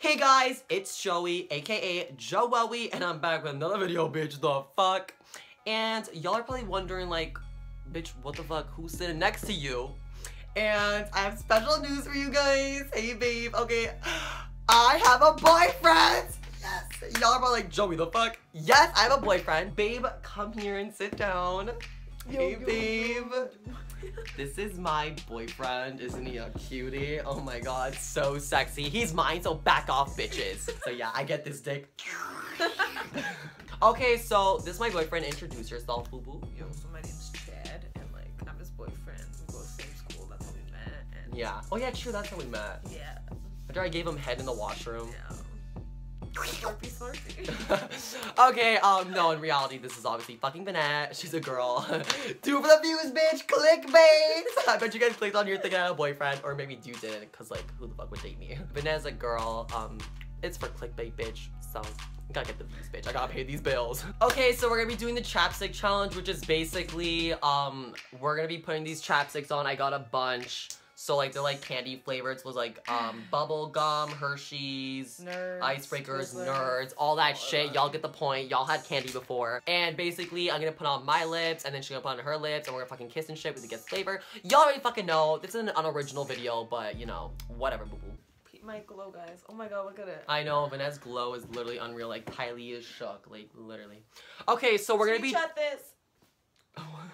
Hey guys, it's Joey, aka Joey, and I'm back with another video, bitch, the fuck? And y'all are probably wondering, like, bitch, what the fuck, who's sitting next to you? And I have special news for you guys. Hey, babe, okay, I have a boyfriend! Yes! Y'all are probably like, Joey, the fuck? Yes, I have a boyfriend. Babe, come here and sit down. Hey, babe. This is my boyfriend. Isn't he a cutie? Oh my god, so sexy. He's mine, so back off, bitches. So yeah, I get this dick. okay, so this is my boyfriend. Introduce yourself, boo boo. Yo, so my name's Chad, and like I'm his boyfriend. We go to the same school. That's how we met. And Yeah. Oh yeah, true. That's how we met. yeah, After I gave him head in the washroom. yeah. Slurpy, slurpy. okay, um, no, in reality, this is obviously fucking Vanette. She's a girl. Two for the views, bitch! Clickbait! I bet you guys clicked on your thinking I had a boyfriend, or maybe you didn't, because, like, who the fuck would date me? Vanette's a girl, um, it's for clickbait, bitch, so gotta get the views, bitch. I gotta pay these bills. Okay, so we're gonna be doing the chapstick challenge, which is basically, um, we're gonna be putting these chapsticks on. I got a bunch. So, like, they're, like, candy flavored. So, it's, like, um, bubble gum, Hershey's, Nerds. icebreakers, nerds, all that All shit. Y'all get the point. Y'all had candy before. And basically, I'm gonna put on my lips, and then she's gonna put on her lips, and we're gonna fucking kiss and shit with the guest flavor. Y'all already fucking know. This is an unoriginal video, but you know, whatever, boo boo. My glow, guys. Oh my god, look at it. I know, Vanessa's glow is literally unreal. Like, Kylie is shook. Like, literally. Okay, so we're gonna be. Screenshot this.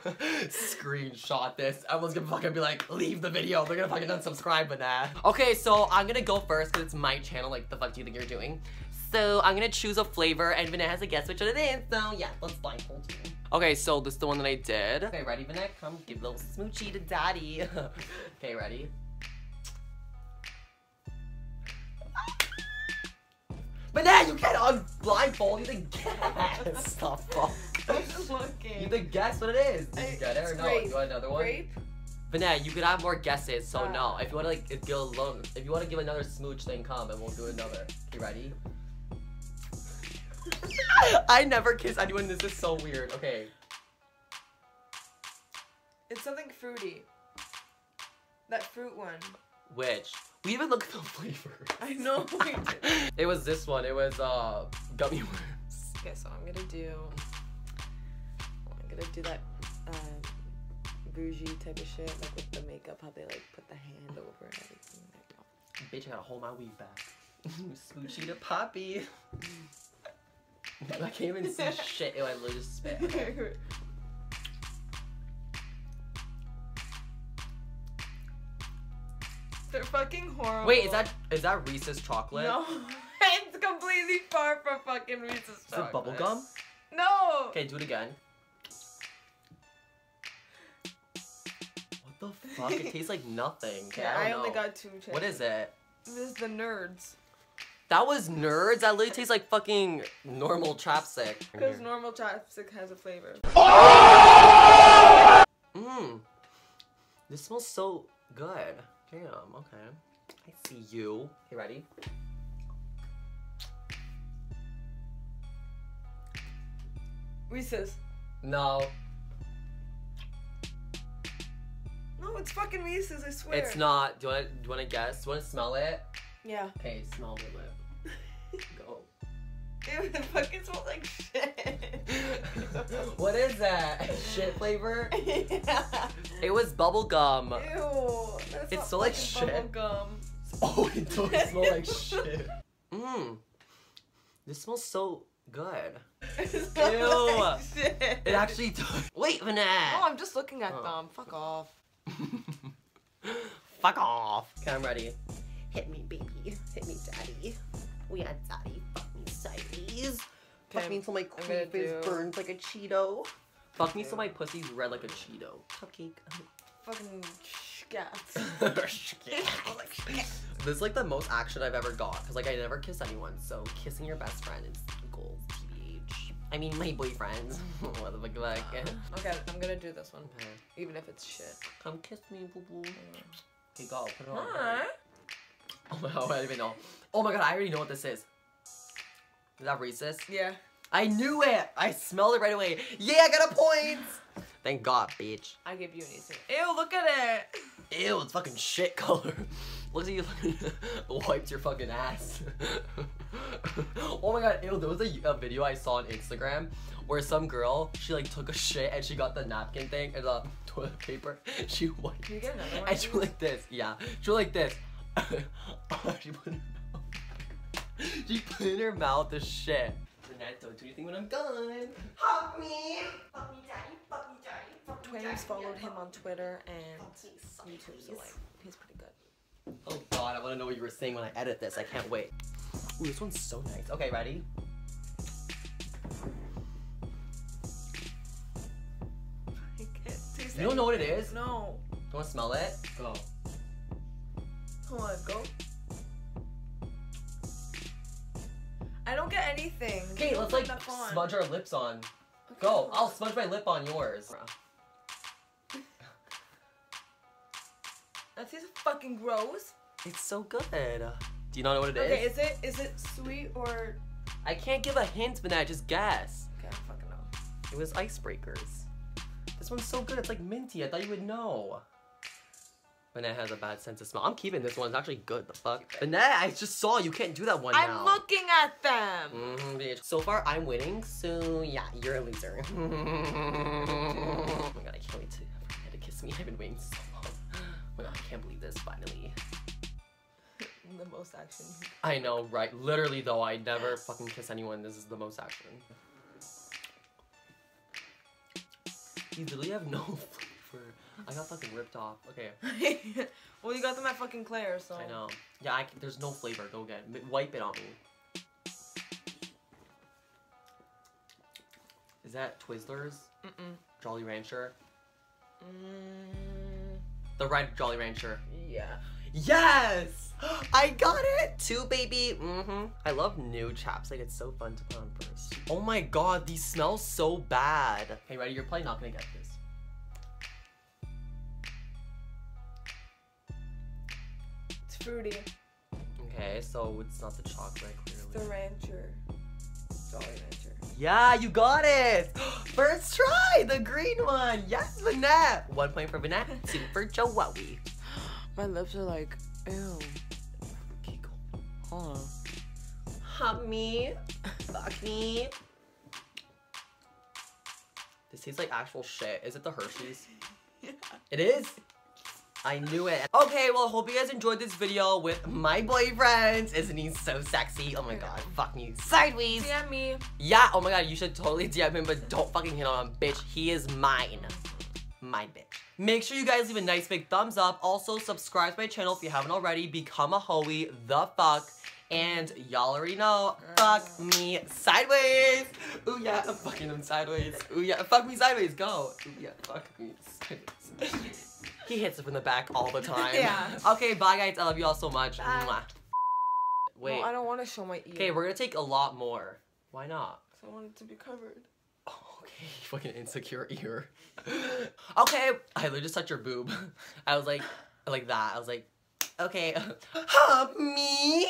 Screenshot this. Everyone's gonna fucking be like, leave the video. They're gonna fucking unsubscribe, but nah. Okay, so I'm gonna go first because it's my channel. Like, the fuck do you think you're doing? So I'm gonna choose a flavor, and Vanessa has to guess which one it is. So yeah, let's blindfold you. Okay, so this is the one that I did. Okay, ready, Vanessa? Come give a little smoochie to daddy. okay, ready? Vanessa, you can't unblindfold. You can guess. the fuck. I'm just looking. You can guess what it is. Did you get it or no? grape. You want another one? Grape. But nah, you could have more guesses, so Uh. no. If you wanna like give a little, if you wanna give another smooch, then come and we'll do another. You ready? I never kiss anyone. This is so weird. Okay. It's something fruity. That fruit one. Which? We even looked at the flavor. I know we did. It was this one. It was uh gummy worms. Okay, so I'm gonna do. Gonna do that um, bougie type of shit, like with the makeup, how they like put the hand over and everything. Bitch, I gotta hold my weave back. Smoochy to Poppy. I can't even see shit. Ew, I literally just spit. They're fucking horrible. Wait, is that is that Reese's chocolate? No, it's completely far from fucking Reese's Is it chocolate. bubble gum? No. Okay, do it again. The fuck? It tastes like nothing. Okay, Yeah, I, I, only know. got two. What is it? This is the nerds. That was nerds. That literally tastes like fucking normal chapstick. Because normal chapstick has a flavor. Mmm. This smells so good. Damn. Okay. I see you. You ready? Reese's. No, It's fucking Reese's. I swear. it's not. Do you want to? Do you want to guess? Do you want to smell it? Yeah. Okay, smell the lip. Go. Ew, it fucking smells like shit. what is that? Shit flavor? yeah. It was bubble gum. Ew. That's It's so like shit. Bubble gum. Oh, it does smell like shit. Mmm. This smells so good. It smells Ew. like. It actually does. Wait, No, Vanette. Oh, I'm just looking at Oh. them. Fuck off. Fuck off. Okay, I'm ready. Hit me, baby. Hit me, daddy. We had daddy. Fuck me sideways. Fuck me until my I'm gonna is do- burned like a Cheeto. Fuck me Okay. till my pussy's red like a Cheeto. Cupcake. Fucking scats. this is like the most action I've ever got because like I never kiss anyone. So kissing your best friend is the goal. TBH. I mean my boyfriends. what the fuck like? Uh-huh. okay, I'm gonna do this one, Okay. even if it's shit. Come kiss me, boo boo. Mm. Okay, go. Put it on. Oh my god, I don't even know. Oh my god, I already know what this is. Is that Reese's? Yeah. I knew it! I smelled it right away. Yeah, I got a point! Thank God, bitch. I give you an easy. Ew, look at it. Ew, it's fucking shit color. Looks like you wiped your fucking ass. oh my god, ew, there was a, a video I saw on Instagram where some girl, she like took a shit and she got the napkin thing and the toilet paper. She wiped Can you get another one? and she went like this. Yeah, she went like this. she put in her mouth. She put in her mouth the shit. Renette, don't do anything when I'm gone. Hug me. Fuck me, daddy. Fuck me, daddy. Fuck me, Twains daddy. followed him on Twitter and Fuck me, suck me, YouTube, so like he's pretty good. Oh god, I want to know what you were saying when I edit this. I can't wait. Ooh, this one's so nice. Okay, ready? I can't taste You don't know what it is? No. You No. want to smell it? Go. Come on, go. I don't get anything. Okay, let's like smudge our lips on. Okay, Go. I'll smudge my lip on yours. That tastes fucking gross. It's so good. Do you not know what it is? Okay, is it is it sweet or? I can't give a hint, but I just guess. Okay, I fucking know. It was icebreakers. This one's so good. It's like minty. I thought you would know. Vanette has a bad sense of smell. I'm keeping this one. It's actually good. The fuck? Vanette, I just saw you can't do that one I'm now. looking at them. Mhm, bitch. So far, I'm winning. So yeah, you're a loser. oh my god, I can't wait to for Vanette to kiss me. I've been waiting so. Oh my god, I can't believe this. Finally. The most action. I know, right? Literally, though, I never fucking kiss anyone. This is the most action. You literally have no flavor. I got fucking ripped off. Okay, well, you got them at fucking Claire, so. I know. Yeah, I can, there's no flavor. Go get it. Wipe it on me. Is that Twizzlers? Mm-mm. Jolly Rancher? Mm, The red Jolly Rancher. yeah. Yes! I got it! Two, baby. Mm-hmm. I love new chapstick. It's so fun to put on first. Oh my god, these smell so bad. Okay, ready? You're probably not gonna get this. It's fruity. Okay, so it's not the chocolate, The rancher. Jolly Rancher. Yeah, you got it! First try! The green one! Yes, Vanette! One point for Vanette, two for Joey. My lips are like, ew. Go. Hold on. Hug me. Fuck me. This tastes like actual shit. Is it the Hershey's? It is? I knew it. Okay, well, hope you guys enjoyed this video with my boyfriend. Isn't he so sexy? Oh my god, fuck me sideways. DM me. Yeah, oh my god, you should totally DM him, but don't fucking hit on him, bitch. He is mine. Mine, bitch. Make sure you guys leave a nice big thumbs up. Also, subscribe to my channel if you haven't already. Become a hoey, the fuck. And y'all already know, fuck me sideways. Ooh yeah, I'm fucking him sideways. Ooh yeah, fuck me sideways, go. Ooh yeah, fuck me sideways. He hits it from the back all the time. Yeah. Okay, bye guys. I love you all so much. Bye. Mwah. Wait. No, I don't want to show my ear. Okay, we're gonna take a lot more. Why not? 'Cause I want it to be covered. Oh, okay, fucking insecure ear. okay, I literally just touched your boob. I was like, like that. I was like, okay, help me.